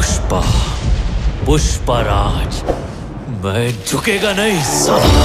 पुष्पा पुष्पराज मैं झुकेगा नहीं। साला